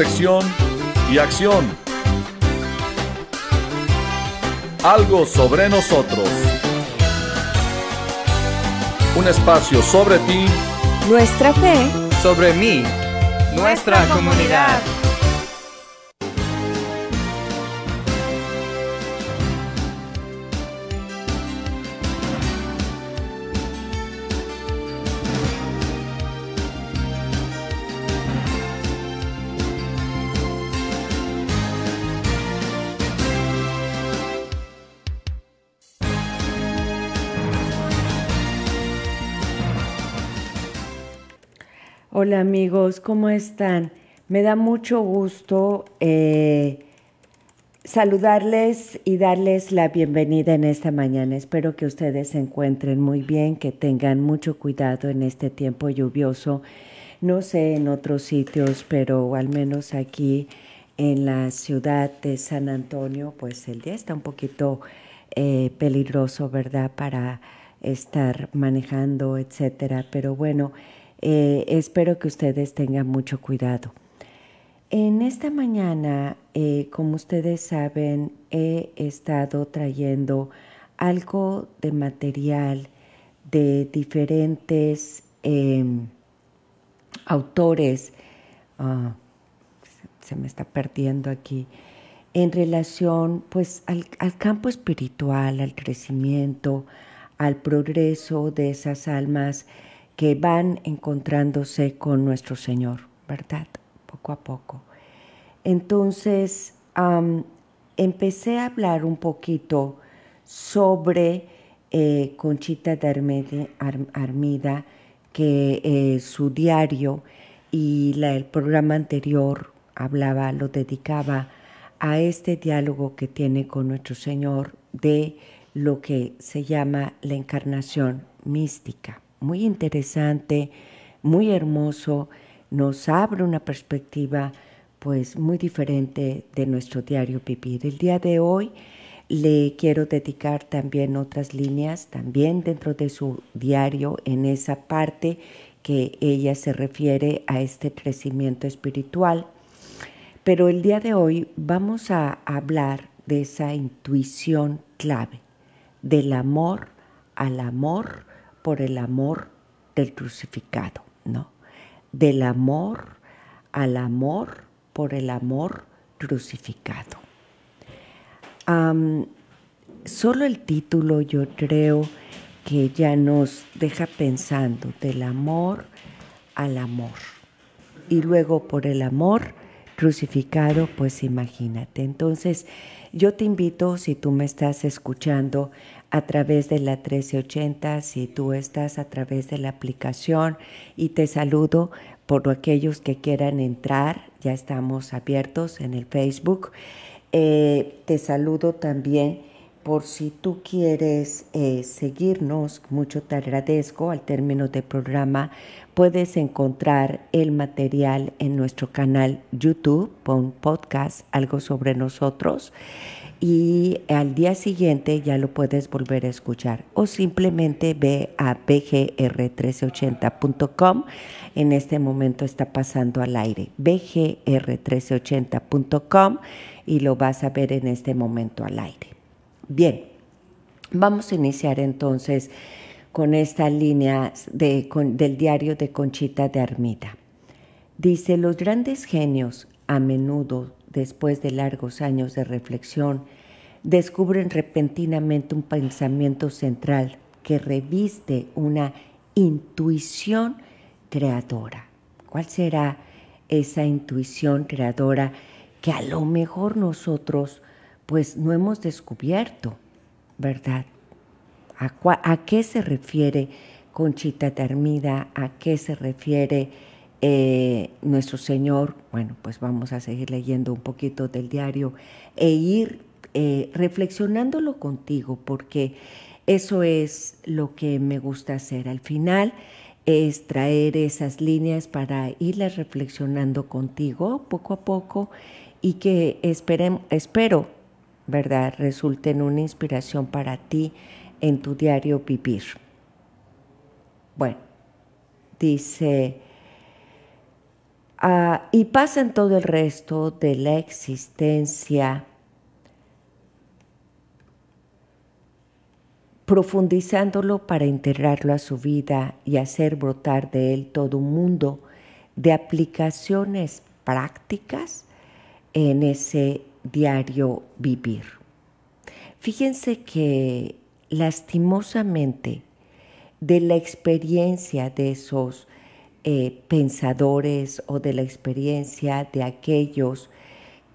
reflexión y acción. Algo sobre nosotros. Un espacio sobre ti. Nuestra fe. Sobre mí. Nuestra comunidad. Hola amigos, ¿cómo están? Me da mucho gusto eh, saludarles y darles la bienvenida en esta mañana. Espero que ustedes se encuentren muy bien, que tengan mucho cuidado en este tiempo lluvioso. No sé en otros sitios, pero al menos aquí en la ciudad de San Antonio, pues el día está un poquito eh, peligroso, ¿verdad? Para estar manejando, etcétera. Pero bueno, eh, espero que ustedes tengan mucho cuidado. En esta mañana, eh, como ustedes saben, he estado trayendo algo de material de diferentes em, autores. Ah, se me está perdiendo aquí en relación pues al, campo espiritual, al crecimiento, al progreso de esas almas que van encontrándose con nuestro Señor, ¿verdad? Poco a poco. Entonces, empecé a hablar un poquito sobre eh, Conchita de Armida, que eh, su diario y el programa anterior hablaba, lo dedicaba a este diálogo que tiene con nuestro Señor de lo que se llama la encarnación mística muy interesante, muy hermoso, nos abre una perspectiva pues muy diferente de nuestro diario vivir. El día de hoy le quiero dedicar también otras líneas, también dentro de su diario, en esa parte que ella se refiere a este crecimiento espiritual. Pero el día de hoy vamos a hablar de esa intuición clave, del amor al amor por el amor del crucificado, ¿no? Del amor al amor por el amor crucificado. solo el título yo creo que ya nos deja pensando del amor al amor. Y luego por el amor crucificado, pues imagínate. Entonces, yo te invito, si tú me estás escuchando, a través de la 1380, si tú estás a través de la aplicación y te saludo por aquellos que quieran entrar, ya estamos abiertos en el Facebook. Eh, te saludo también por si tú quieres eh, seguirnos, mucho te agradezco. Al término del programa puedes encontrar el material en nuestro canal YouTube, pon podcast, algo sobre nosotros y al día siguiente ya lo puedes volver a escuchar o simplemente ve a bgr1380.com. En este momento está pasando al aire bgr1380.com y lo vas a ver en este momento al aire. Bien, vamos a iniciar entonces con esta línea del diario de Conchita de Armida. Dice, los grandes genios a menudo después de largos años de reflexión, descubren repentinamente un pensamiento central que reviste una intuición creadora. ¿Cuál será esa intuición creadora que a lo mejor nosotros pues no hemos descubierto, ¿verdad? ¿A, qué se refiere Conchita Termida? ¿A qué se refiere eh, nuestro Señor, bueno, pues vamos a seguir leyendo un poquito del diario e ir eh, reflexionándolo contigo, porque eso es lo que me gusta hacer. Al final es traer esas líneas para irlas reflexionando contigo poco a poco y que espero, ¿verdad?, resulten una inspiración para ti en tu diario vivir. Bueno, dice Ah, y pasa en todo el resto de la existencia, profundizándolo para integrarlo a su vida y hacer brotar de él todo un mundo de aplicaciones prácticas en ese diario vivir. Fíjense que lastimosamente de la experiencia de esos eh, pensadores o de la experiencia de aquellos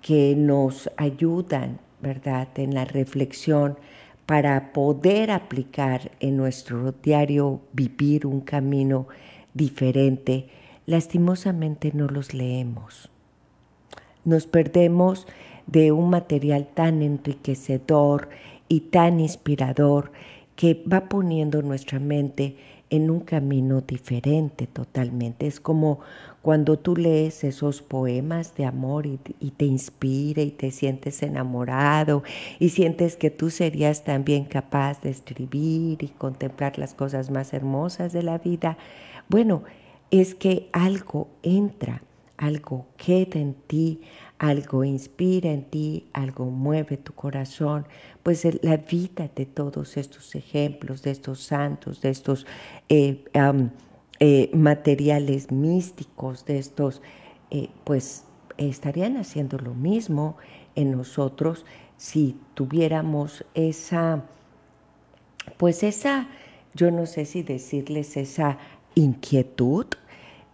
que nos ayudan, ¿verdad?, en la reflexión para poder aplicar en nuestro diario vivir un camino diferente, lastimosamente no los leemos. Nos perdemos de un material tan enriquecedor y tan inspirador que va poniendo nuestra mente en un camino diferente totalmente. Es como cuando tú lees esos poemas de amor y, te inspira y te sientes enamorado y sientes que tú serías también capaz de escribir y contemplar las cosas más hermosas de la vida. Bueno, es que algo entra, algo queda en ti, algo inspira en ti, algo mueve tu corazón, pues la vida de todos estos ejemplos, de estos santos, de estos eh, eh, materiales místicos, de estos, eh, pues estarían haciendo lo mismo en nosotros si tuviéramos esa, pues esa, yo no sé si decirles esa inquietud,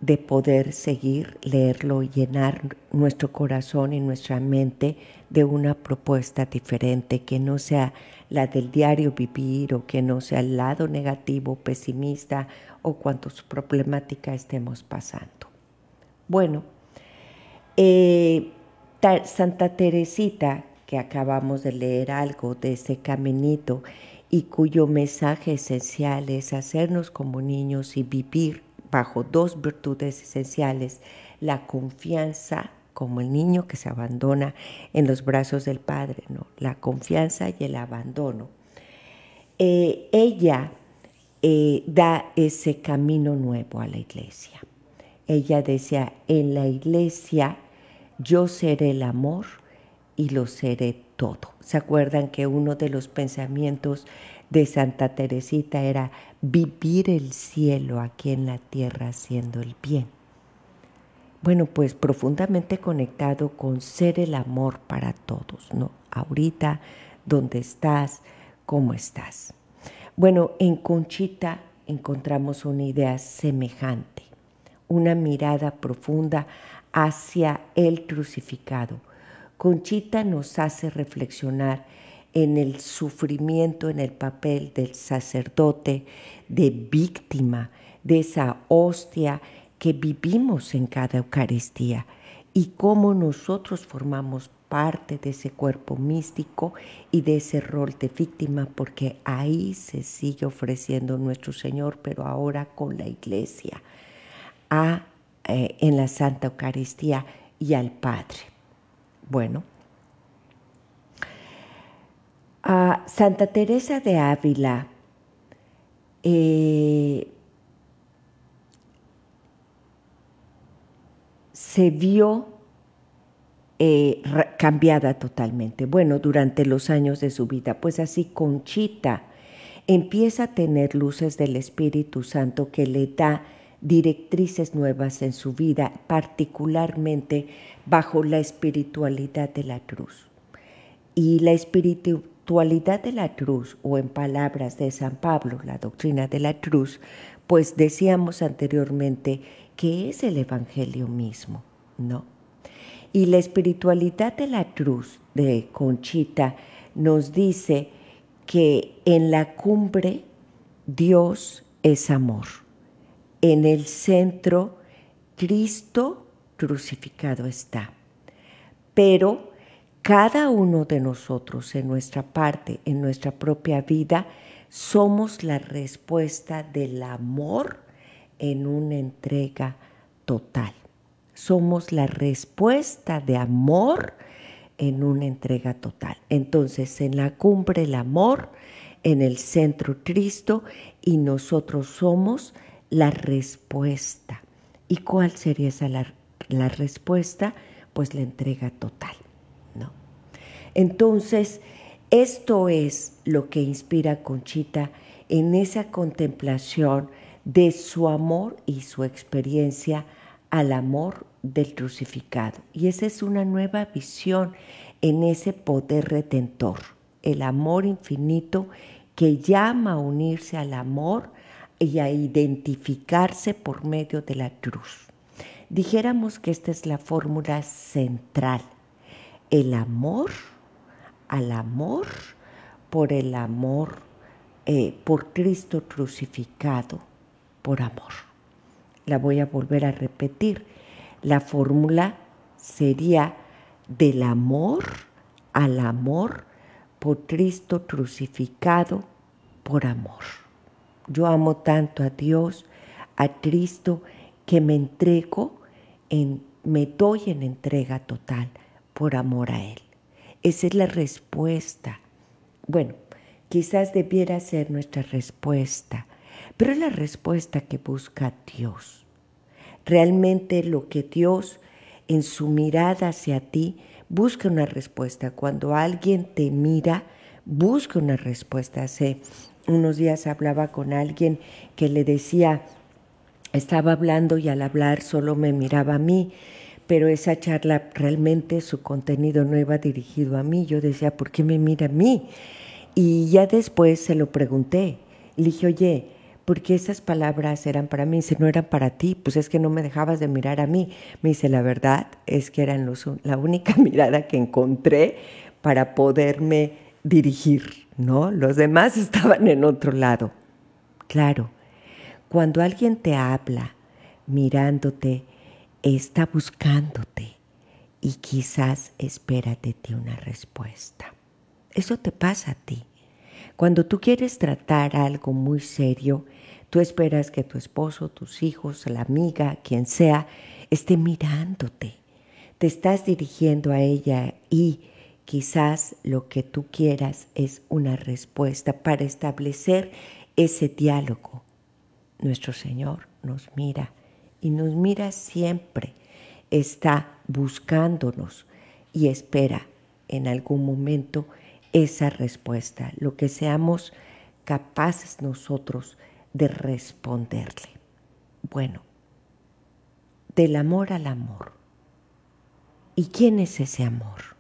de poder seguir, leerlo, llenar nuestro corazón y nuestra mente de una propuesta diferente, que no sea la del diario vivir o que no sea el lado negativo, pesimista o cuantos problemática estemos pasando. Bueno, eh, Santa Teresita, que acabamos de leer algo de ese caminito y cuyo mensaje esencial es hacernos como niños y vivir bajo dos virtudes esenciales, la confianza como el niño que se abandona en los brazos del Padre, ¿no? la confianza y el abandono. Eh, ella eh, da ese camino nuevo a la iglesia. Ella decía, en la iglesia yo seré el amor y lo seré todo. ¿Se acuerdan que uno de los pensamientos de Santa Teresita era vivir el cielo aquí en la tierra haciendo el bien. Bueno, pues profundamente conectado con ser el amor para todos, ¿no? Ahorita, ¿dónde estás? ¿Cómo estás? Bueno, en Conchita encontramos una idea semejante, una mirada profunda hacia el crucificado. Conchita nos hace reflexionar en el sufrimiento, en el papel del sacerdote, de víctima, de esa hostia que vivimos en cada Eucaristía y cómo nosotros formamos parte de ese cuerpo místico y de ese rol de víctima, porque ahí se sigue ofreciendo nuestro Señor, pero ahora con la iglesia, a, eh, en la Santa Eucaristía y al Padre. Bueno, a Santa Teresa de Ávila eh, se vio eh, cambiada totalmente. Bueno, durante los años de su vida, pues así Conchita empieza a tener luces del Espíritu Santo que le da directrices nuevas en su vida, particularmente bajo la espiritualidad de la cruz. Y la espiritualidad de la cruz, o en palabras de San Pablo, la doctrina de la cruz, pues decíamos anteriormente que es el Evangelio mismo, ¿no? Y la espiritualidad de la cruz de Conchita nos dice que en la cumbre Dios es amor. En el centro Cristo crucificado está. Pero cada uno de nosotros en nuestra parte, en nuestra propia vida, somos la respuesta del amor en una entrega total. Somos la respuesta de amor en una entrega total. Entonces, en la cumbre el amor, en el centro Cristo y nosotros somos la respuesta. ¿Y cuál sería esa la la respuesta, pues la entrega total. Entonces, esto es lo que inspira a Conchita en esa contemplación de su amor y su experiencia al amor del crucificado. Y esa es una nueva visión en ese poder retentor, el amor infinito que llama a unirse al amor y a identificarse por medio de la cruz. Dijéramos que esta es la fórmula central. El amor al amor por el amor, eh, por Cristo crucificado, por amor. La voy a volver a repetir. La fórmula sería del amor al amor por Cristo crucificado por amor. Yo amo tanto a Dios, a Cristo, que me entrego, en, me doy en entrega total por amor a Él. Esa es la respuesta. Bueno, quizás debiera ser nuestra respuesta, pero es la respuesta que busca Dios. Realmente lo que Dios en su mirada hacia ti busca una respuesta. Cuando alguien te mira, busca una respuesta. Hace unos días hablaba con alguien que le decía, estaba hablando y al hablar solo me miraba a mí, pero esa charla realmente su contenido no iba dirigido a mí. Yo decía, ¿por qué me mira a mí? Y ya después se lo pregunté. Le dije, oye, ¿por qué esas palabras eran para mí? Si no eran para ti, pues es que no me dejabas de mirar a mí. Me dice, la verdad es que eran los, la única mirada que encontré para poderme dirigir, ¿no? Los demás estaban en otro lado. Claro, cuando alguien te habla mirándote, está buscándote y quizás espera de ti una respuesta. Eso te pasa a ti. Cuando tú quieres tratar algo muy serio, tú esperas que tu esposo, tus hijos, la amiga, quien sea, esté mirándote. Te estás dirigiendo a ella y quizás lo que tú quieras es una respuesta para establecer ese diálogo. Nuestro Señor nos mira y nos mira siempre. Está buscándonos y espera en algún momento esa respuesta, lo que seamos capaces nosotros de responderle. Bueno, del amor al amor. ¿Y quién es ese amor?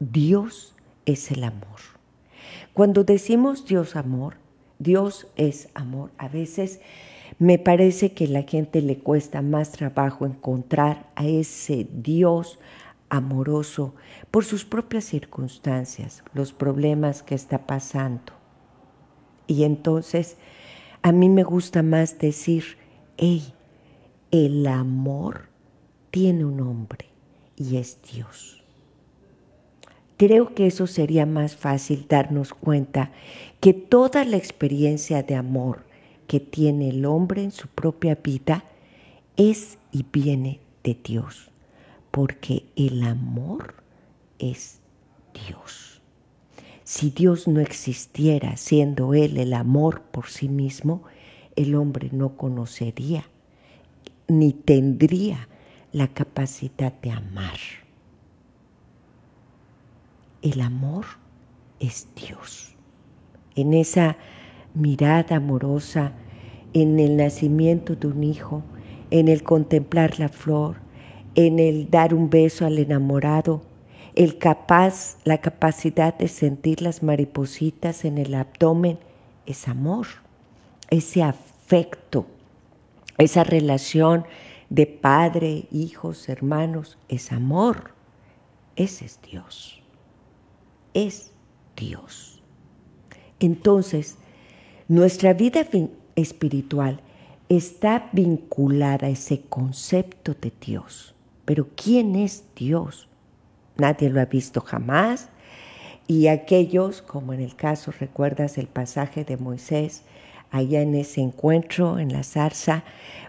Dios es el amor. Cuando decimos Dios amor, Dios es amor. A veces me parece que la gente le cuesta más trabajo encontrar a ese Dios amoroso por sus propias circunstancias, los problemas que está pasando. Y entonces a mí me gusta más decir, hey, el amor tiene un nombre y es Dios. Creo que eso sería más fácil darnos cuenta que toda la experiencia de amor que tiene el hombre en su propia vida es y viene de Dios porque el amor es Dios. Si Dios no existiera siendo Él el amor por sí mismo, el hombre no conocería ni tendría la capacidad de amar. El amor es Dios. En esa mirada amorosa, en el nacimiento de un hijo, en el contemplar la flor, en el dar un beso al enamorado, el capaz, la capacidad de sentir las maripositas en el abdomen, es amor, ese afecto, esa relación de padre, hijos, hermanos, es amor. Ese es Dios. Es Dios. Entonces, nuestra vida espiritual está vinculada a ese concepto de Dios. Pero ¿quién es Dios? Nadie lo ha visto jamás. Y aquellos, como en el caso, recuerdas el pasaje de Moisés, allá en ese encuentro, en la zarza,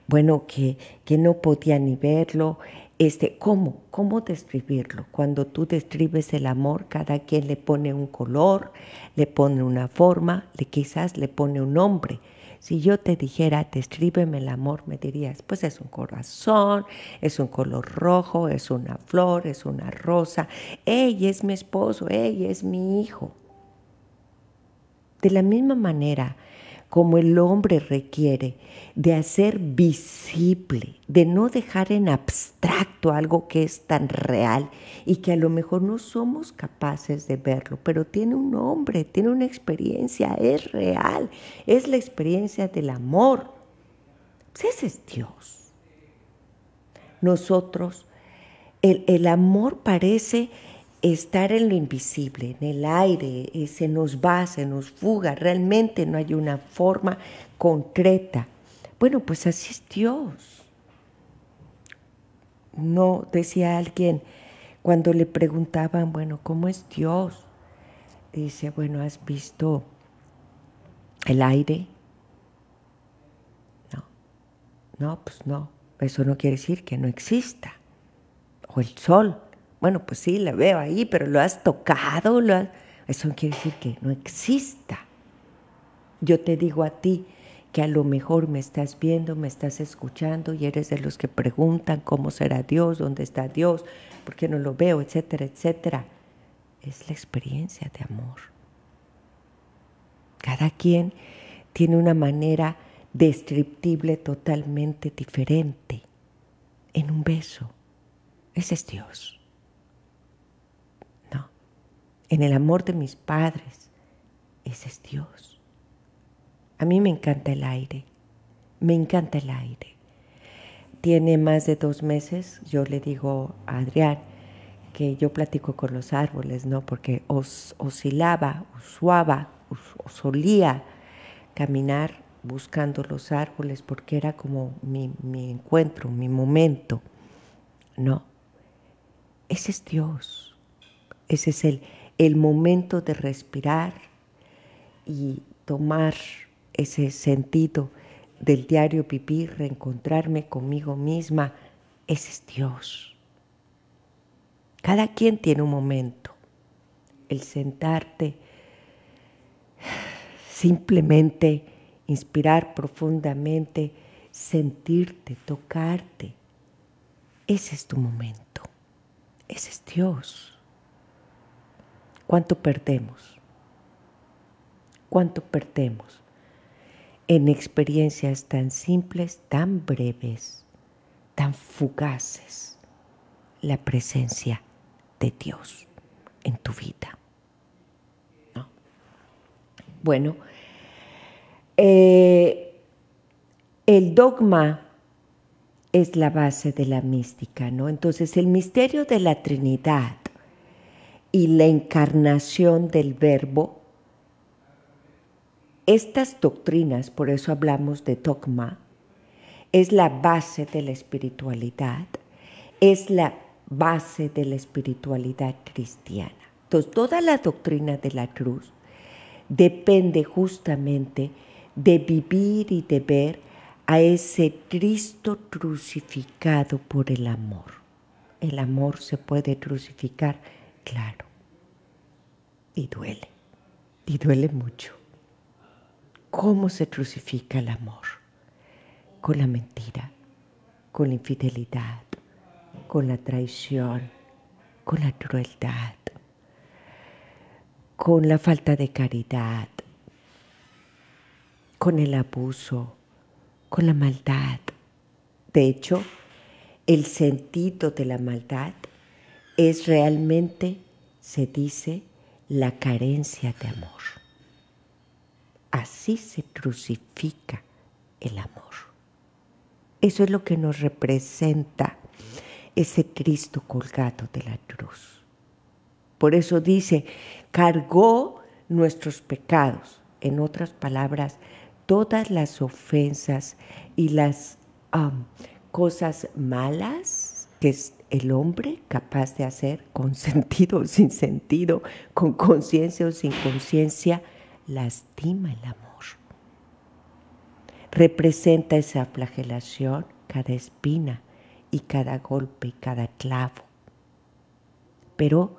bueno, que, que no podía ni verlo. Este, ¿Cómo? ¿Cómo describirlo? Cuando tú describes el amor, cada quien le pone un color, le pone una forma, le, quizás le pone un nombre. Si yo te dijera, descríbeme el amor, me dirías, pues es un corazón, es un color rojo, es una flor, es una rosa, ella es mi esposo, ella es mi hijo. De la misma manera, como el hombre requiere de hacer visible, de no dejar en abstracto algo que es tan real y que a lo mejor no somos capaces de verlo, pero tiene un nombre, tiene una experiencia, es real, es la experiencia del amor. Pues ese es Dios. Nosotros, el, el amor parece estar en lo invisible, en el aire, eh, se nos va, se nos fuga, realmente no hay una forma concreta. Bueno, pues así es Dios. No, decía alguien, cuando le preguntaban, bueno, ¿cómo es Dios? Dice, bueno, ¿has visto el aire? No, no, pues no. Eso no quiere decir que no exista. O el sol. Bueno, pues sí, la veo ahí, pero lo has tocado, eso no quiere decir que no exista. Yo te digo a ti que a lo mejor me estás viendo, me estás escuchando y eres de los que preguntan cómo será Dios, dónde está Dios, por qué no lo veo, etcétera, etcétera. Es la experiencia de amor. Cada quien tiene una manera descriptible totalmente diferente en un beso. Ese es Dios en el amor de mis padres. Ese es Dios. A mí me encanta el aire, me encanta el aire. Tiene más de dos meses, yo le digo a Adrián que yo platico con los árboles, ¿no? Porque os, oscilaba, usuaba, solía caminar buscando los árboles porque era como mi, mi encuentro, mi momento. No, ese es Dios. Ese es el, el momento de respirar y tomar ese sentido del diario vivir, reencontrarme conmigo misma, ese es Dios. Cada quien tiene un momento. El sentarte, simplemente inspirar profundamente, sentirte, tocarte, ese es tu momento. Ese es Dios. ¿Cuánto perdemos? ¿Cuánto perdemos en experiencias tan simples, tan breves, tan fugaces? La presencia de Dios en tu vida. Bueno, eh, el dogma es la base de la mística, ¿no? Entonces, el misterio de la Trinidad y la encarnación del verbo, estas doctrinas, por eso hablamos de dogma, es la base de la espiritualidad, es la base de la espiritualidad cristiana. Entonces, toda la doctrina de la cruz depende justamente de vivir y de ver a ese Cristo crucificado por el amor. El amor se puede crucificar, claro, y duele, y duele mucho. ¿Cómo se crucifica el amor? Con la mentira, con la infidelidad, con la traición, con la crueldad, con la falta de caridad, con el abuso, con la maldad. De hecho, el sentido de la maldad es realmente, se dice, la carencia de amor. Así se crucifica el amor. Eso es lo que nos representa ese Cristo colgado de la cruz. Por eso dice, cargó nuestros pecados. En otras palabras, todas las ofensas y las cosas malas que el hombre capaz de hacer con sentido o sin sentido, con conciencia o sin conciencia, lastima el amor. Representa esa flagelación cada espina y cada golpe y cada clavo. Pero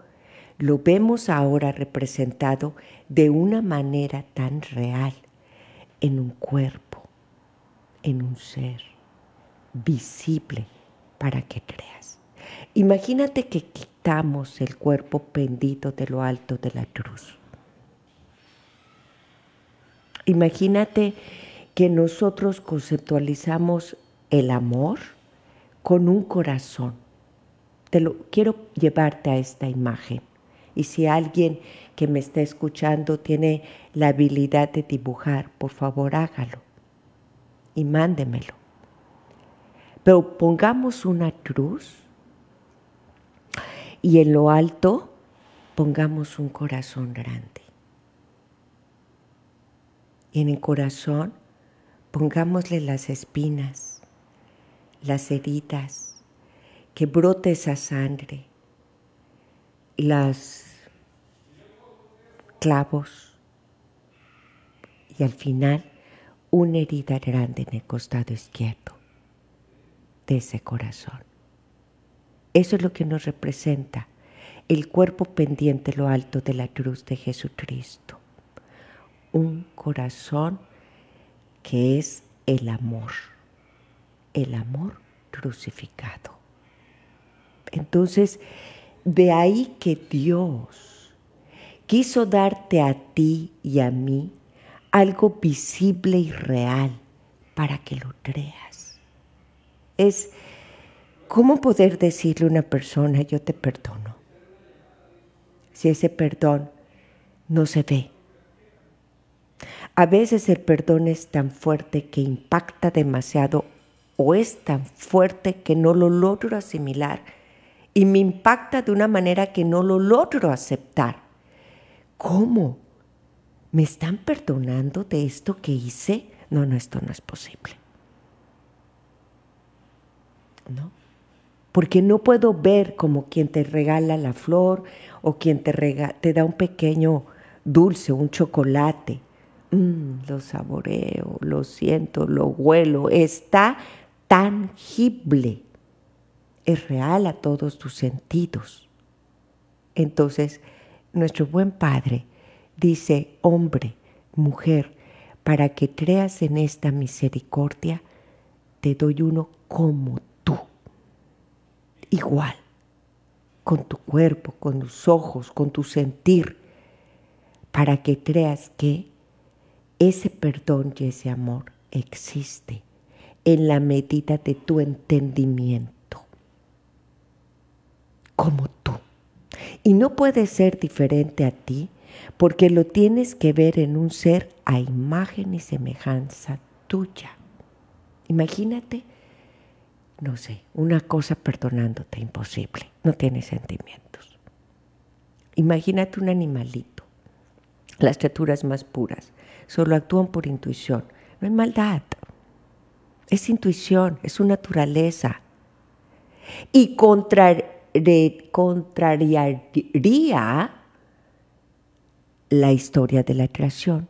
lo vemos ahora representado de una manera tan real en un cuerpo, en un ser visible para que creas. Imagínate que quitamos el cuerpo pendido de lo alto de la cruz. Imagínate que nosotros conceptualizamos el amor con un corazón. Te lo quiero llevarte a esta imagen. Y si alguien que me está escuchando tiene la habilidad de dibujar, por favor hágalo y mándemelo. Pero pongamos una cruz y en lo alto pongamos un corazón grande. Y en el corazón pongámosle las espinas, las heridas, que brote esa sangre, las clavos y al final una herida grande en el costado izquierdo de ese corazón. Eso es lo que nos representa el cuerpo pendiente lo alto de la cruz de Jesucristo. Un corazón que es el amor, el amor crucificado. Entonces, de ahí que Dios quiso darte a ti y a mí algo visible y real para que lo creas. Es cómo poder decirle a una persona, yo te perdono, si ese perdón no se ve. A veces el perdón es tan fuerte que impacta demasiado o es tan fuerte que no lo logro asimilar y me impacta de una manera que no lo logro aceptar. ¿Cómo? ¿me están perdonando de esto que hice? No, no, esto no es posible. ¿No? Porque no puedo ver como quien te regala la flor o quien te, te da un pequeño dulce, un chocolate. Mm, lo saboreo, lo siento, lo huelo. Está tangible. Es real a todos tus sentidos. Entonces, nuestro buen Padre dice, hombre, mujer, para que creas en esta misericordia, te doy uno como igual, con tu cuerpo, con tus ojos, con tu sentir, para que creas que ese perdón y ese amor existe en la medida de tu entendimiento, como tú. Y no puede ser diferente a ti porque lo tienes que ver en un ser a imagen y semejanza tuya. Imagínate, no sé, una cosa perdonándote, imposible, no tiene sentimientos. Imagínate un animalito, las criaturas más puras, solo actúan por intuición, no hay maldad, es intuición, es su naturaleza. Y contrariaría la historia de la creación,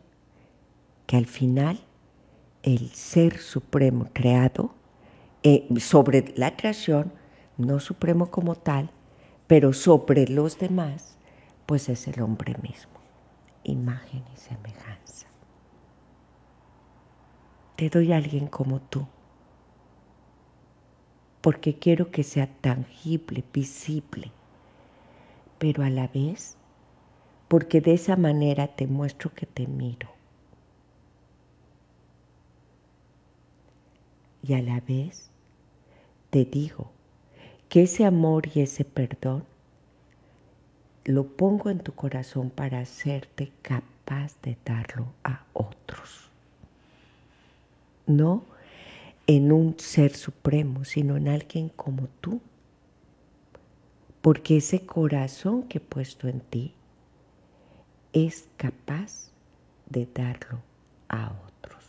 que al final el ser supremo creado, eh, sobre la creación, no supremo como tal, pero sobre los demás, pues es el hombre mismo, imagen y semejanza. Te doy a alguien como tú, porque quiero que sea tangible, visible, pero a la vez porque de esa manera te muestro que te miro. Y a la vez te digo que ese amor y ese perdón lo pongo en tu corazón para hacerte capaz de darlo a otros. No en un ser supremo, sino en alguien como tú. Porque ese corazón que he puesto en ti es capaz de darlo a otros,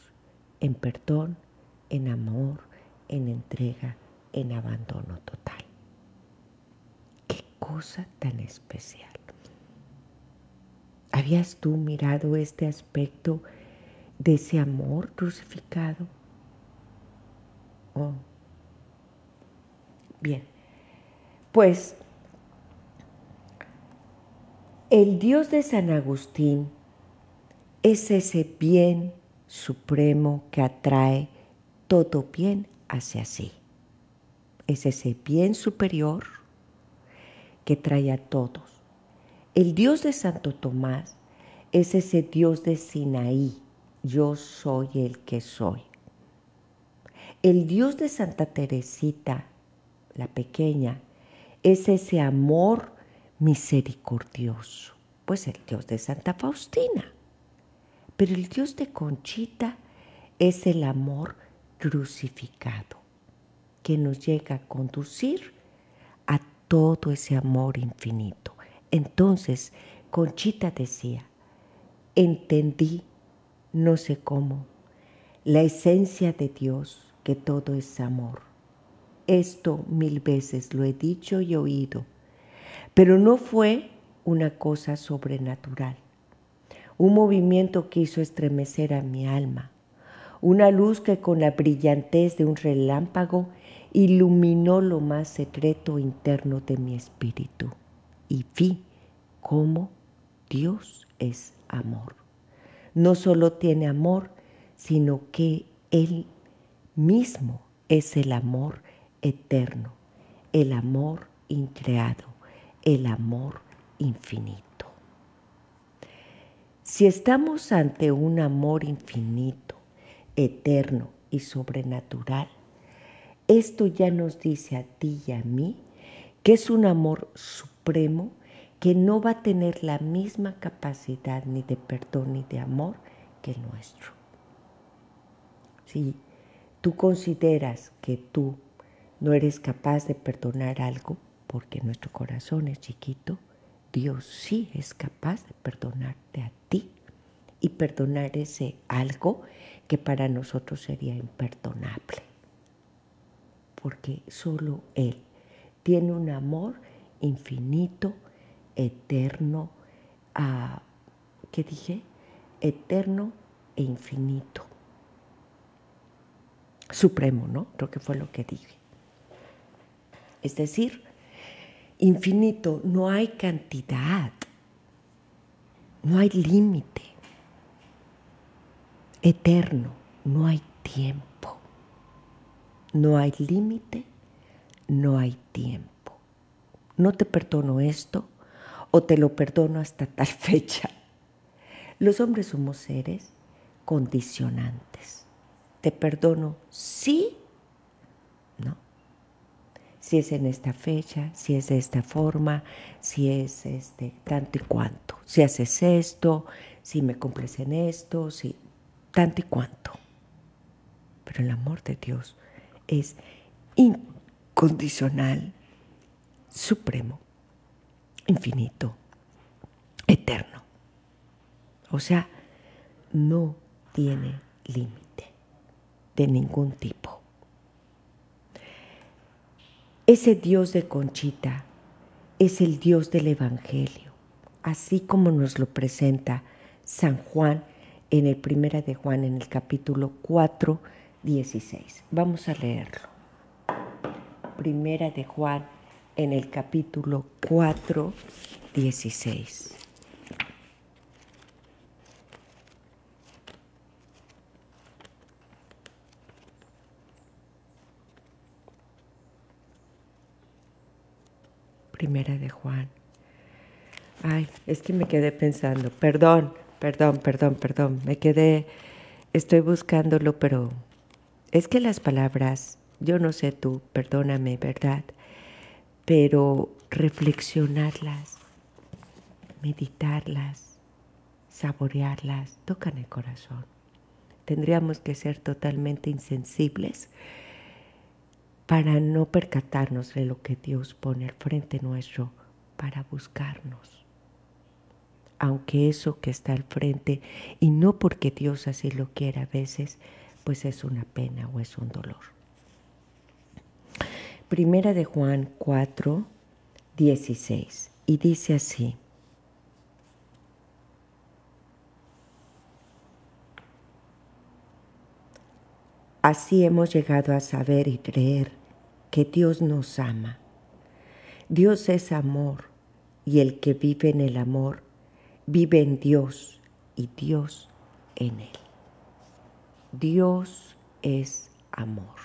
en perdón, en amor, en entrega, en abandono total. Qué cosa tan especial. ¿Habías tú mirado este aspecto de ese amor crucificado? Oh. Bien, pues el Dios de San Agustín es ese bien supremo que atrae todo bien hace así. Es ese bien superior que trae a todos. El Dios de Santo Tomás es ese Dios de Sinaí. Yo soy el que soy. El Dios de Santa Teresita, la pequeña, es ese amor misericordioso. Pues el Dios de Santa Faustina. Pero el Dios de Conchita es el amor crucificado, que nos llega a conducir a todo ese amor infinito. Entonces, Conchita decía, entendí, no sé cómo, la esencia de Dios, que todo es amor. Esto mil veces lo he dicho y oído, pero no fue una cosa sobrenatural, un movimiento que hizo estremecer a mi alma, una luz que con la brillantez de un relámpago iluminó lo más secreto interno de mi espíritu y vi cómo Dios es amor. No solo tiene amor, sino que Él mismo es el amor eterno, el amor increado, el amor infinito. Si estamos ante un amor infinito, eterno y sobrenatural, esto ya nos dice a ti y a mí que es un amor supremo que no va a tener la misma capacidad ni de perdón ni de amor que el nuestro. Si tú consideras que tú no eres capaz de perdonar algo porque nuestro corazón es chiquito, Dios sí es capaz de perdonarte a ti y perdonar ese algo que para nosotros sería imperdonable. Porque solo Él tiene un amor infinito, eterno, ¿qué dije? Eterno e infinito. Supremo, ¿no? Creo que fue lo que dije. Es decir, infinito, no hay cantidad, no hay límite. Eterno, no hay tiempo. No hay límite, no hay tiempo. No te perdono esto o te lo perdono hasta tal fecha. Los hombres somos seres condicionantes. Te perdono sí, no. Si es en esta fecha, si es de esta forma, si es este tanto y cuanto. Si haces esto, si me cumples en esto, si tanto y cuanto. Pero el amor de Dios es incondicional, supremo, infinito, eterno. O sea, no tiene límite de ningún tipo. Ese Dios de Conchita es el Dios del Evangelio, así como nos lo presenta San Juan en el Primera de Juan, en el capítulo 4, 16. Vamos a leerlo. Primera de Juan, en el capítulo 4, 16. Primera de Juan. Ay, es que me quedé pensando, perdón, Perdón, perdón, perdón. Me quedé, estoy buscándolo, pero es que las palabras, yo no sé tú, perdóname, ¿verdad? Pero reflexionarlas, meditarlas, saborearlas, tocan el corazón. Tendríamos que ser totalmente insensibles para no percatarnos de lo que Dios pone al frente nuestro para buscarnos aunque eso que está al frente, y no porque Dios así lo quiera a veces, pues es una pena o es un dolor. Primera de Juan 4, 16, y dice así. Así hemos llegado a saber y creer que Dios nos ama. Dios es amor y el que vive en el amor vive en Dios y Dios en él. Dios es amor.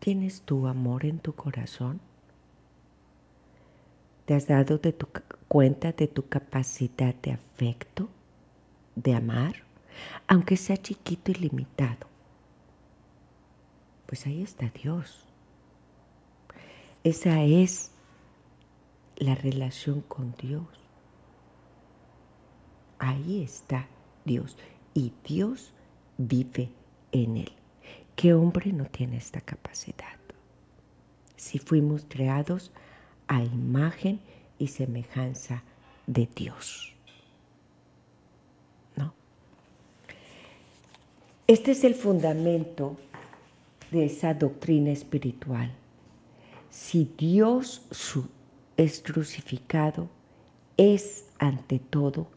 ¿Tienes tú amor en tu corazón? ¿Te has dado de tu cuenta de tu capacidad de afecto, de amar, aunque sea chiquito y limitado? Pues ahí está Dios. Esa es la relación con Dios. Ahí está Dios y Dios vive en él. ¿Qué hombre no tiene esta capacidad? Si fuimos creados a imagen y semejanza de Dios. ¿No? Este es el fundamento de esa doctrina espiritual. Si Dios es crucificado, es ante todo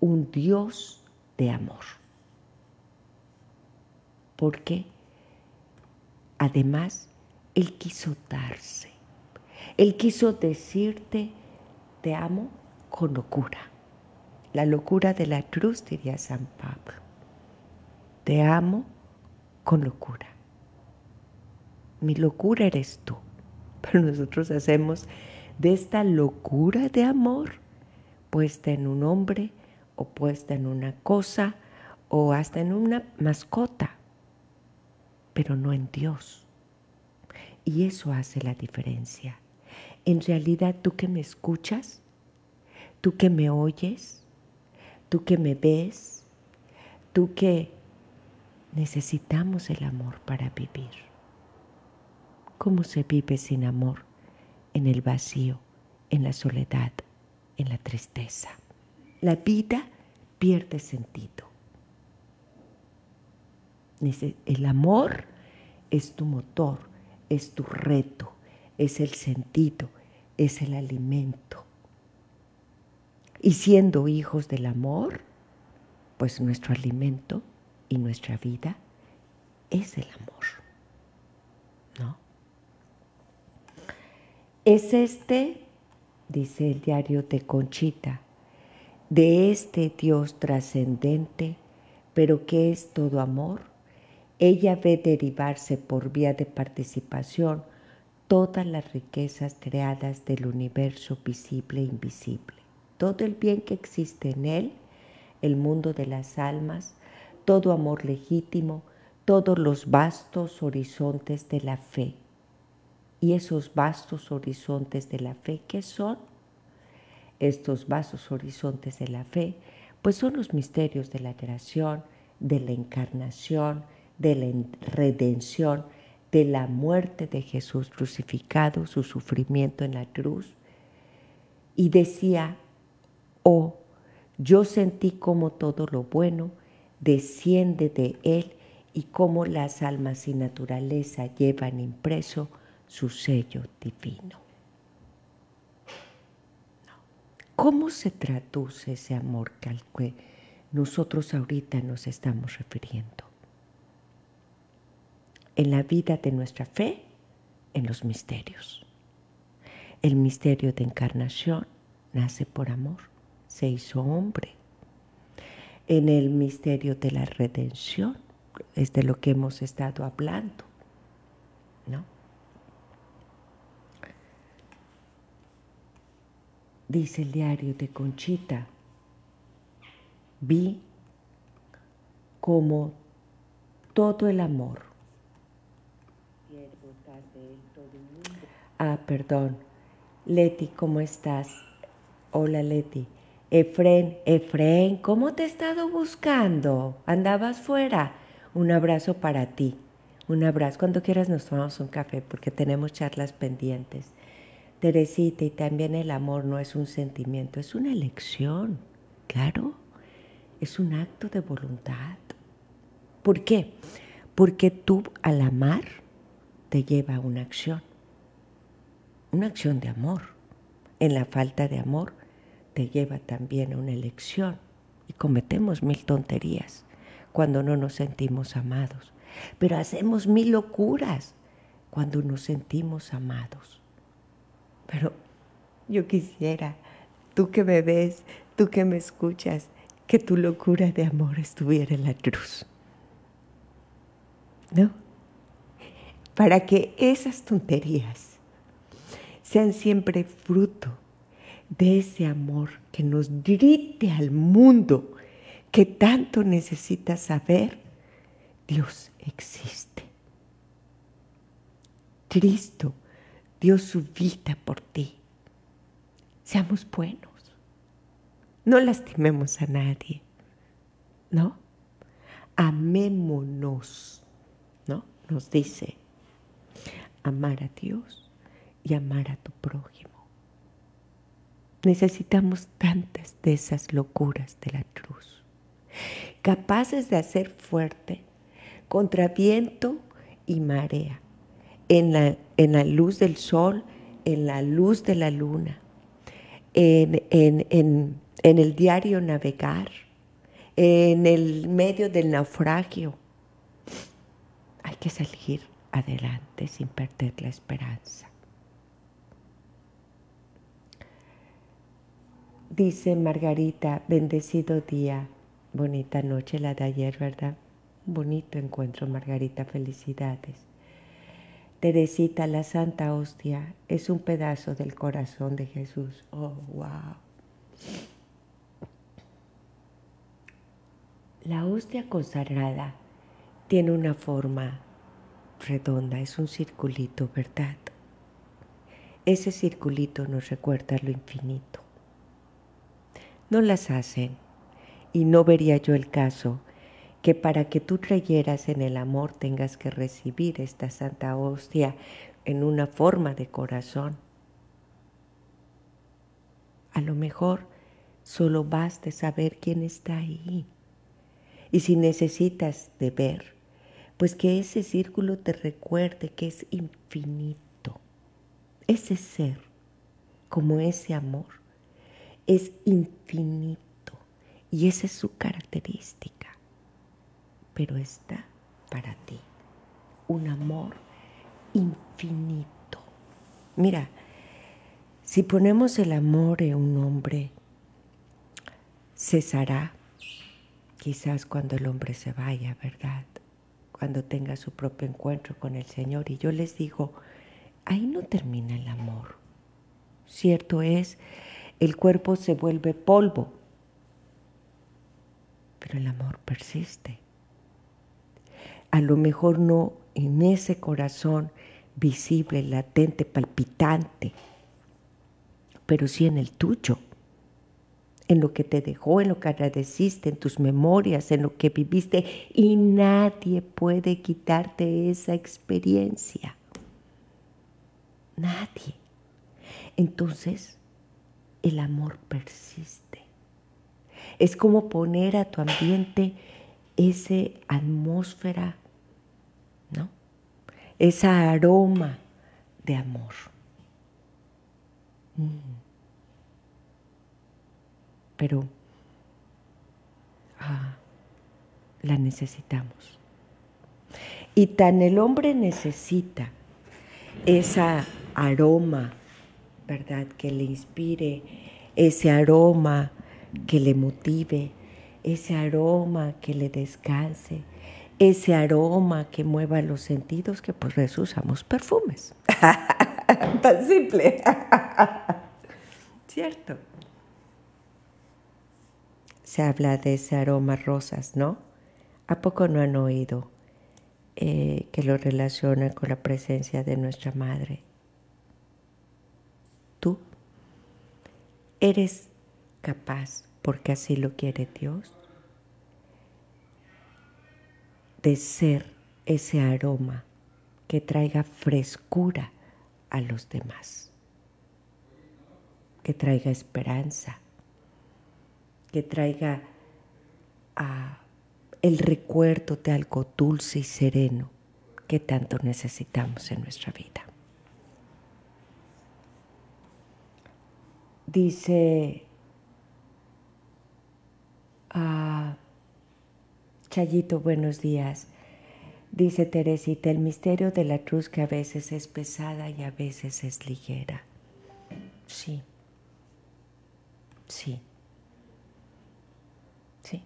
un Dios de amor. Porque además Él quiso darse. Él quiso decirte, te amo con locura. La locura de la cruz, diría San Pablo. Te amo con locura. Mi locura eres tú. Pero nosotros hacemos de esta locura de amor puesta en un hombre o puesta en una cosa o hasta en una mascota, pero no en Dios. Y eso hace la diferencia. En realidad, tú que me escuchas, tú que me oyes, tú que me ves, tú que necesitamos el amor para vivir. ¿Cómo se vive sin amor? En el vacío, en la soledad, en la tristeza la vida pierde sentido. El amor es tu motor, es tu reto, es el sentido, es el alimento. Y siendo hijos del amor, pues nuestro alimento y nuestra vida es el amor. ¿No? Es este, dice el diario de Conchita, de este Dios trascendente, pero que es todo amor, ella ve derivarse por vía de participación todas las riquezas creadas del universo visible e invisible, todo el bien que existe en él, el mundo de las almas, todo amor legítimo, todos los vastos horizontes de la fe. Y esos vastos horizontes de la fe, ¿qué son? Estos vasos horizontes de la fe, pues son los misterios de la creación, de la encarnación, de la redención, de la muerte de Jesús crucificado, su sufrimiento en la cruz. Y decía, oh, yo sentí como todo lo bueno desciende de Él y como las almas sin naturaleza llevan impreso su sello divino. ¿Cómo se traduce ese amor al que nosotros ahorita nos estamos refiriendo? En la vida de nuestra fe, en los misterios. El misterio de encarnación nace por amor, se hizo hombre. En el misterio de la redención, es de lo que hemos estado hablando, ¿no? Dice el diario de Conchita, vi como todo el amor. Ah, perdón. Leti, ¿cómo estás? Hola, Leti. Efren, Efren, ¿cómo te he estado buscando? ¿Andabas fuera? Un abrazo para ti. Un abrazo. Cuando quieras nos tomamos un café porque tenemos charlas pendientes. Teresita, y también el amor no es un sentimiento, es una elección, claro, es un acto de voluntad. ¿Por qué? Porque tú al amar te lleva a una acción, una acción de amor. En la falta de amor te lleva también a una elección y cometemos mil tonterías cuando no nos sentimos amados, pero hacemos mil locuras cuando nos sentimos amados. Pero yo quisiera, tú que me ves, tú que me escuchas, que tu locura de amor estuviera en la cruz. ¿no? Para que esas tonterías sean siempre fruto de ese amor que nos grite al mundo que tanto necesita saber, Dios existe. Cristo dio su vida por ti. Seamos buenos. No lastimemos a nadie. ¿No? Amémonos. ¿No? Nos dice amar a Dios y amar a tu prójimo. Necesitamos tantas de esas locuras de la cruz, capaces de hacer fuerte contra viento y marea, en la, en la luz del sol, en la luz de la luna, en, en el diario navegar, en el medio del naufragio. Hay que salir adelante sin perder la esperanza. Dice Margarita, bendecido día, bonita noche la de ayer, ¿verdad? Bonito encuentro, Margarita, felicidades. Teresita, la Santa Hostia es un pedazo del corazón de Jesús. Oh, wow. La hostia consagrada tiene una forma redonda, es un circulito, ¿verdad? Ese circulito nos recuerda lo infinito no las hacen. Y no vería yo el caso que para que tú creyeras en el amor tengas que recibir esta santa hostia en una forma de corazón. A lo mejor solo basta saber quién está ahí. Y si necesitas de ver, pues que ese círculo te recuerde que es infinito. Ese ser, como ese amor, es infinito y esa es su característica. Pero está para ti un amor infinito. Mira, si ponemos el amor en un hombre, cesará quizás cuando el hombre se vaya, ¿verdad? Cuando tenga su propio encuentro con el Señor. Y yo les digo, ahí no termina el amor. Cierto es el cuerpo se vuelve polvo, pero el amor persiste. A lo mejor no en ese corazón visible, latente, palpitante, pero sí en el tuyo, en lo que te dejó, en lo que agradeciste, en tus memorias, en lo que viviste, y nadie puede quitarte esa experiencia. Nadie. Entonces, el amor persiste. Es como poner a tu ambiente esa atmósfera. Esa aroma de amor. Mm. Pero ah, la necesitamos. Y tan el hombre necesita esa aroma ¿verdad? Que le inspire ese aroma que le motive, ese aroma que le descanse, ese aroma que mueva los sentidos, que por eso usamos perfumes. Tan simple. ¿Cierto? Se habla de ese aroma rosas, ¿no? ¿A poco no han oído eh, que lo relaciona con la presencia de nuestra madre? ¿Eres capaz, porque así lo quiere Dios, de ser ese aroma que traiga frescura a los demás, que traiga esperanza, que traiga ah, el recuerdo de algo dulce y sereno que tanto necesitamos en nuestra vida? Dice ah, Chayito, buenos días. Dice Teresita, el misterio de la cruz que a veces es pesada y a veces es ligera. Sí, sí, sí.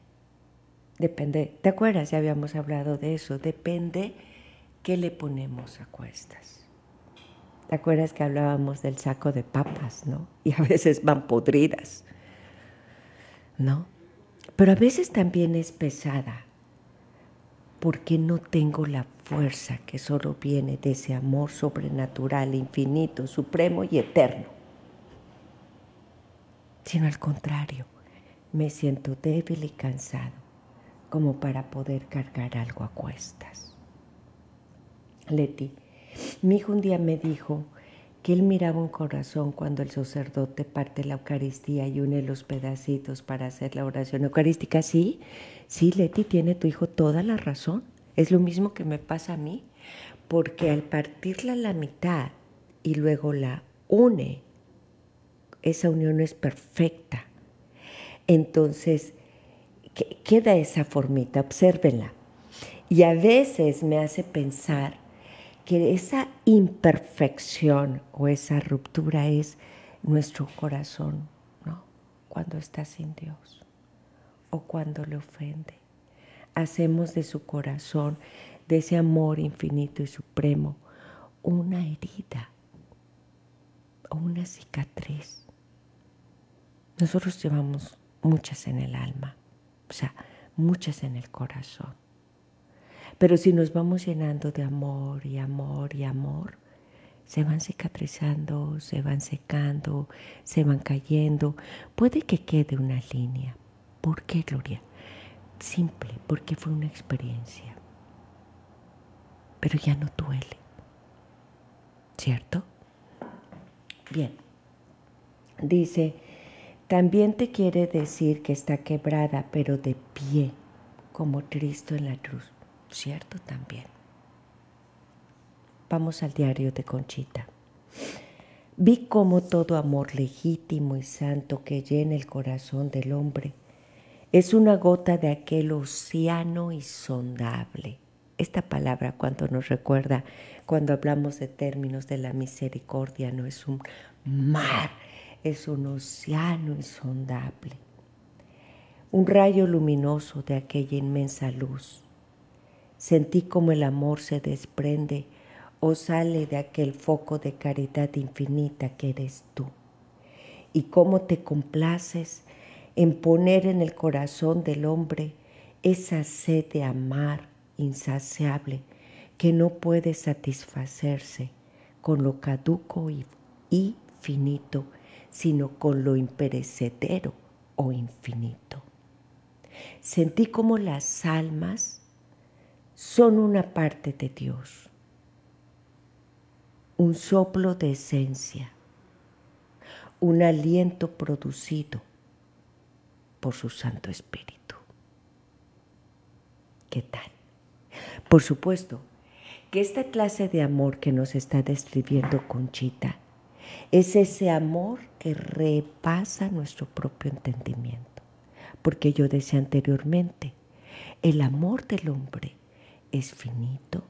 Depende, ¿te acuerdas? Ya habíamos hablado de eso. Depende ¿qué le ponemos a cuestas? ¿Te acuerdas que hablábamos del saco de papas, no? Y a veces van podridas, ¿no? Pero a veces también es pesada porque no tengo la fuerza que solo viene de ese amor sobrenatural, infinito, supremo y eterno. Sino al contrario, me siento débil y cansado como para poder cargar algo a cuestas. Leti, mi hijo un día me dijo que él miraba un corazón cuando el sacerdote parte la Eucaristía y une los pedacitos para hacer la oración eucarística. Sí, sí, Leti, tiene tu hijo toda la razón. Es lo mismo que me pasa a mí, porque al partirla a la mitad y luego la une, esa unión es perfecta. Entonces, queda esa formita, obsérvenla. Y a veces me hace pensar que esa imperfección o esa ruptura es nuestro corazón, ¿no? Cuando está sin Dios o cuando le ofende. Hacemos de su corazón, de ese amor infinito y supremo, una herida o una cicatriz. Nosotros llevamos muchas en el alma, o sea, muchas en el corazón. Pero si nos vamos llenando de amor y amor y amor, se van cicatrizando, se van secando, se van cayendo. Puede que quede una línea. ¿Por qué, Gloria? Simple, porque fue una experiencia. Pero ya no duele. ¿Cierto? Bien. Dice, también te quiere decir que está quebrada, pero de pie, como Cristo en la cruz. ¿Cierto? También. Vamos al diario de Conchita. Vi cómo todo amor legítimo y santo que llena el corazón del hombre es una gota de aquel océano insondable. Esta palabra cuando nos recuerda, cuando hablamos de términos de la misericordia, no es un mar, es un océano insondable. Un rayo luminoso de aquella inmensa luz Sentí como el amor se desprende o sale de aquel foco de caridad infinita que eres tú. Y cómo te complaces en poner en el corazón del hombre esa sed de amar insaciable que no puede satisfacerse con lo caduco y, finito, sino con lo imperecedero o infinito. Sentí como las almas son una parte de Dios, un soplo de esencia, un aliento producido por su Santo Espíritu. ¿Qué tal? Por supuesto que esta clase de amor que nos está describiendo Conchita es ese amor que repasa nuestro propio entendimiento. Porque yo decía anteriormente, el amor del hombre es finito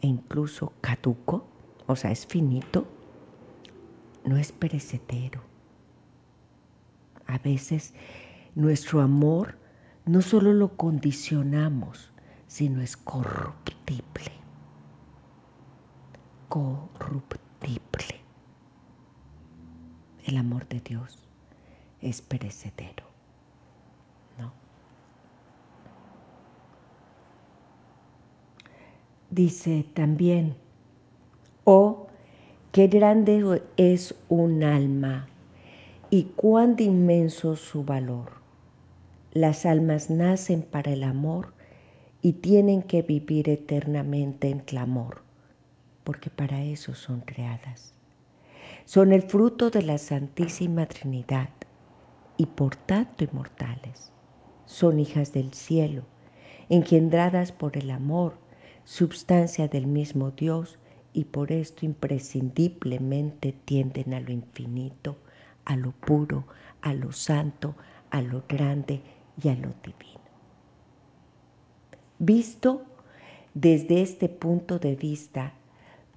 e incluso caduco, o sea, es finito, no es perecedero. A veces nuestro amor no solo lo condicionamos, sino es corruptible. Corruptible. El amor de Dios es perecedero. Dice también, oh, qué grande es un alma y cuán inmenso su valor. Las almas nacen para el amor y tienen que vivir eternamente en clamor, porque para eso son creadas. Son el fruto de la Santísima Trinidad y por tanto inmortales. Son hijas del cielo, engendradas por el amor substancia del mismo Dios y por esto imprescindiblemente tienden a lo infinito, a lo puro, a lo santo, a lo grande y a lo divino. Visto desde este punto de vista,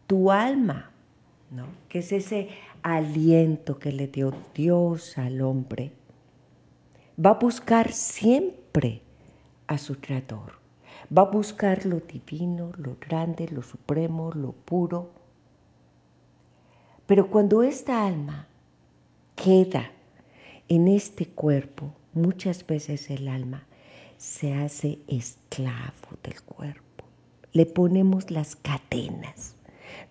tu alma, ¿no? que es ese aliento que le dio Dios al hombre, va a buscar siempre a su creador Va a buscar lo divino, lo grande, lo supremo, lo puro. Pero cuando esta alma queda en este cuerpo, muchas veces el alma se hace esclavo del cuerpo. Le ponemos las cadenas.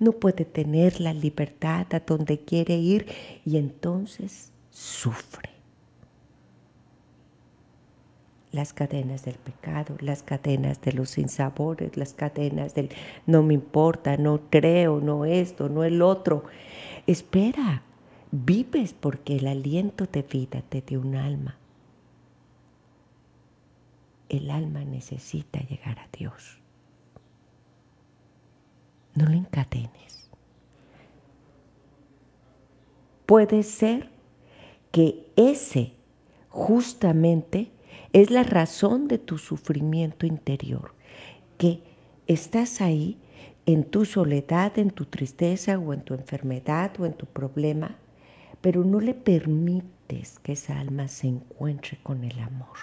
No puede tener la libertad a donde quiere ir y entonces sufre. Las cadenas del pecado, las cadenas de los sinsabores, las cadenas del no me importa, no creo, no esto, no el otro. Espera, vives porque el aliento de vida te dio un alma. El alma necesita llegar a Dios. No lo encadenes. Puede ser que ese justamente es la razón de tu sufrimiento interior, que estás ahí en tu soledad, en tu tristeza o en tu enfermedad o en tu problema, pero no le permites que esa alma se encuentre con el amor.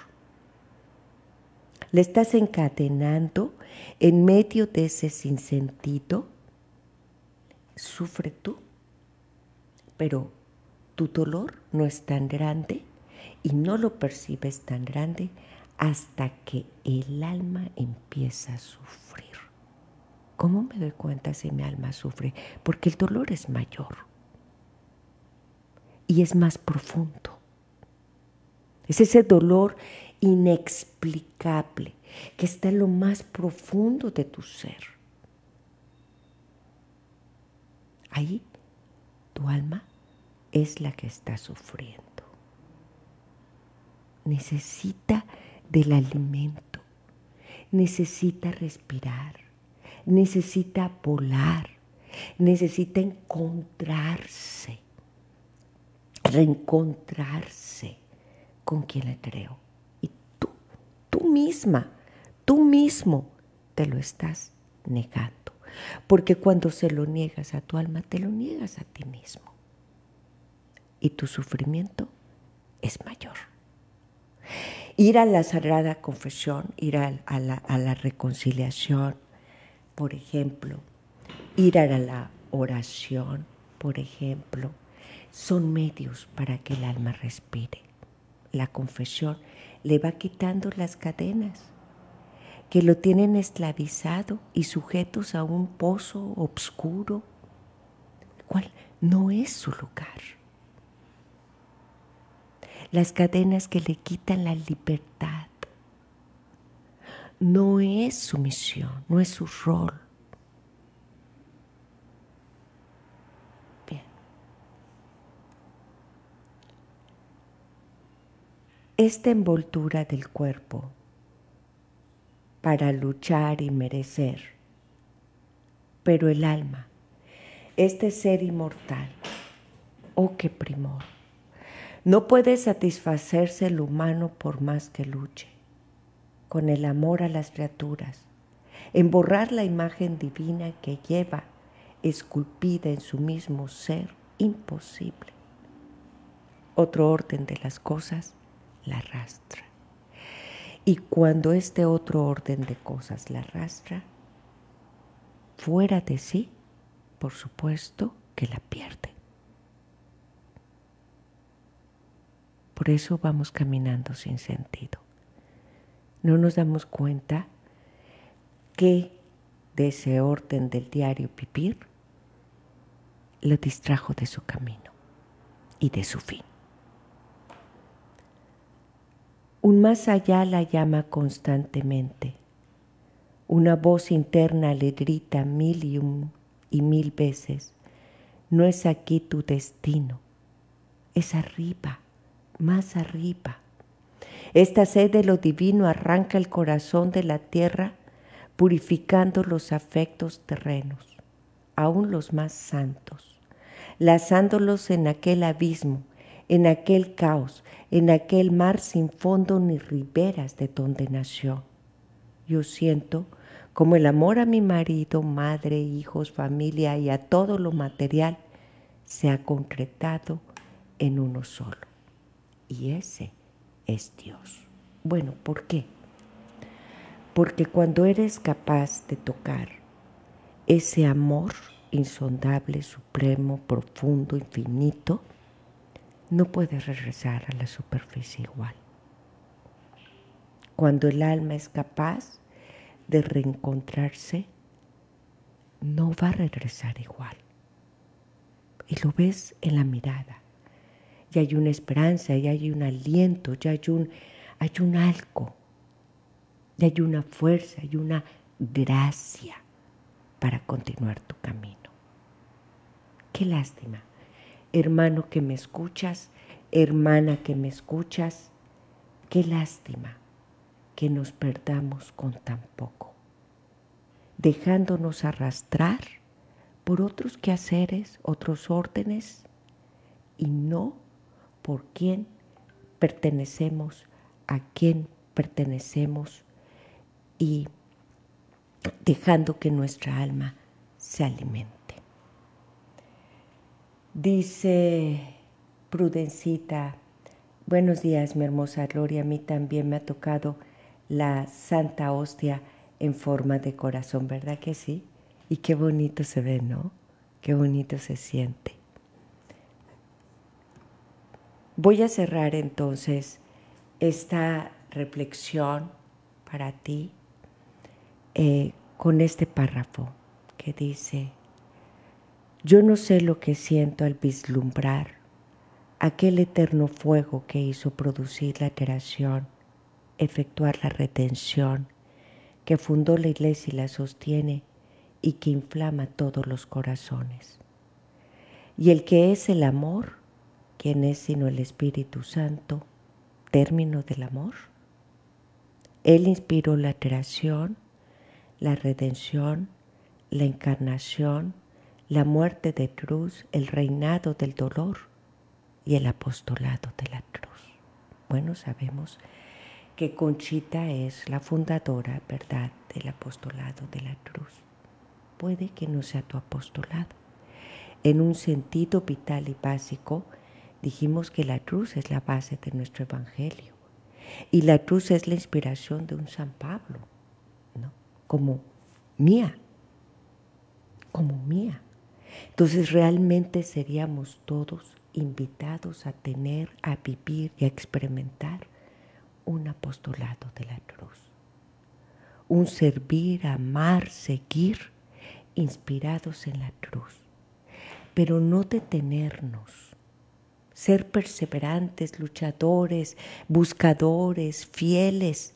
Le estás encadenando en medio de ese sinsentido. Sufre tú, pero tu dolor no es tan grande y no lo percibes tan grande hasta que el alma empieza a sufrir. ¿Cómo me doy cuenta si mi alma sufre? Porque el dolor es mayor y es más profundo. Es ese dolor inexplicable que está en lo más profundo de tu ser. Ahí tu alma es la que está sufriendo. Necesita del alimento, necesita respirar, necesita volar, necesita encontrarse, reencontrarse con quien le creó. Y tú, tú misma, tú mismo te lo estás negando. Porque cuando se lo niegas a tu alma, te lo niegas a ti mismo y tu sufrimiento es mayor. Ir a la sagrada confesión, ir a, la, la reconciliación, por ejemplo, ir a la oración, por ejemplo, son medios para que el alma respire. La confesión le va quitando las cadenas que lo tienen esclavizado y sujetos a un pozo oscuro, cual no es su lugar las cadenas que le quitan la libertad. No es su misión, no es su rol. Bien. Esta envoltura del cuerpo para luchar y merecer, pero el alma, este ser inmortal, oh qué primor, no puede satisfacerse el humano por más que luche, con el amor a las criaturas, en borrar la imagen divina que lleva esculpida en su mismo ser imposible. Otro orden de las cosas la arrastra. Y cuando este otro orden de cosas la arrastra, fuera de sí, por supuesto que la pierde. Por eso vamos caminando sin sentido. No nos damos cuenta que de ese orden del diario vivir lo distrajo de su camino y de su fin. Un más allá la llama constantemente. Una voz interna le grita mil y, mil veces, no es aquí tu destino, es arriba más arriba. Esta sed de lo divino arranca el corazón de la tierra, purificando los afectos terrenos, aún los más santos, lazándolos en aquel abismo, en aquel caos, en aquel mar sin fondo ni riberas de donde nació. Yo siento como el amor a mi marido, madre, hijos, familia y a todo lo material se ha concretado en uno solo y ese es Dios. Bueno, ¿por qué? Porque cuando eres capaz de tocar ese amor insondable, supremo, profundo, infinito, no puedes regresar a la superficie igual. Cuando el alma es capaz de reencontrarse, no va a regresar igual. Y lo ves en la mirada. Ya hay una esperanza, ya hay un aliento, ya hay un, hay un algo, ya hay una fuerza, hay una gracia para continuar tu camino. Qué lástima, hermano que me escuchas, hermana que me escuchas, qué lástima que nos perdamos con tan poco, dejándonos arrastrar por otros quehaceres, otros órdenes, y no por quién pertenecemos, a quién pertenecemos, y dejando que nuestra alma se alimente. Dice Prudencita, buenos días mi hermosa Gloria, a mí también me ha tocado la Santa Hostia en forma de corazón, ¿verdad que sí? Y qué bonito se ve, ¿no? Qué bonito se siente. Voy a cerrar entonces esta reflexión para ti eh, con este párrafo que dice, yo no sé lo que siento al vislumbrar aquel eterno fuego que hizo producir la creación efectuar la retención, que fundó la iglesia y la sostiene y que inflama todos los corazones. Y el que es el amor, ¿quién es sino el Espíritu Santo, término del amor? Él inspiró la creación, la redención, la encarnación, la muerte de cruz, el reinado del dolor y el apostolado de la cruz. Bueno, sabemos que Conchita es la fundadora, ¿verdad?, del apostolado de la cruz. Puede que no sea tu apostolado. En un sentido vital y básico, dijimos que la cruz es la base de nuestro evangelio. Y la cruz es la inspiración de un San Pablo, ¿no? Como mía, como mía. Entonces realmente seríamos todos invitados a tener, a vivir y a experimentar un apostolado de la cruz, un servir, amar, seguir, inspirados en la cruz, pero no detenernos, ser perseverantes, luchadores, buscadores, fieles,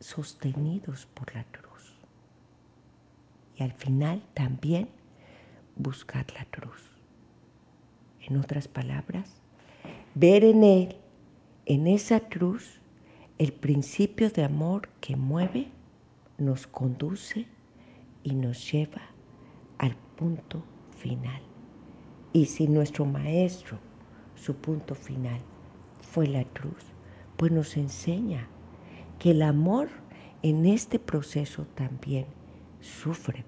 sostenidos por la cruz. Y al final también buscar la cruz. En otras palabras, ver en Él, en esa cruz, el principio de amor que mueve, nos conduce y nos lleva al punto final. Y si nuestro maestro, su punto final, fue la cruz, pues nos enseña que el amor en este proceso también sufre.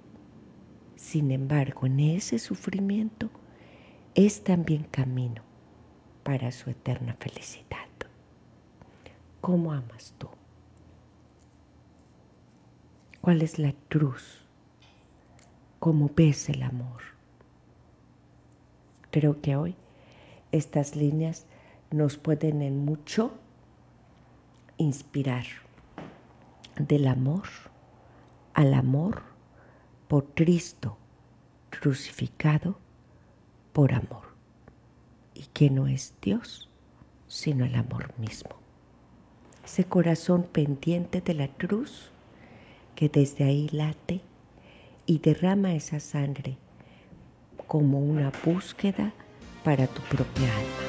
Sin embargo, en ese sufrimiento es también camino para su eterna felicidad. ¿Cómo amas tú? ¿Cuál es la cruz? ¿Cómo ves el amor? Creo que hoy estas líneas nos pueden en mucho inspirar del amor al amor por Cristo crucificado por amor. ¿Y que no es Dios, sino el amor mismo? ese corazón pendiente de la cruz que desde ahí late y derrama esa sangre como una búsqueda para tu propia alma.